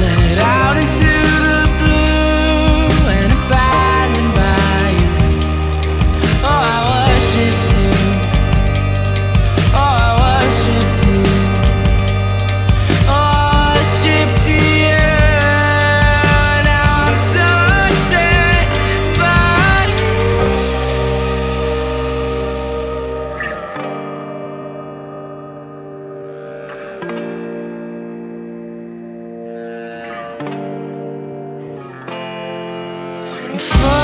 Was out into You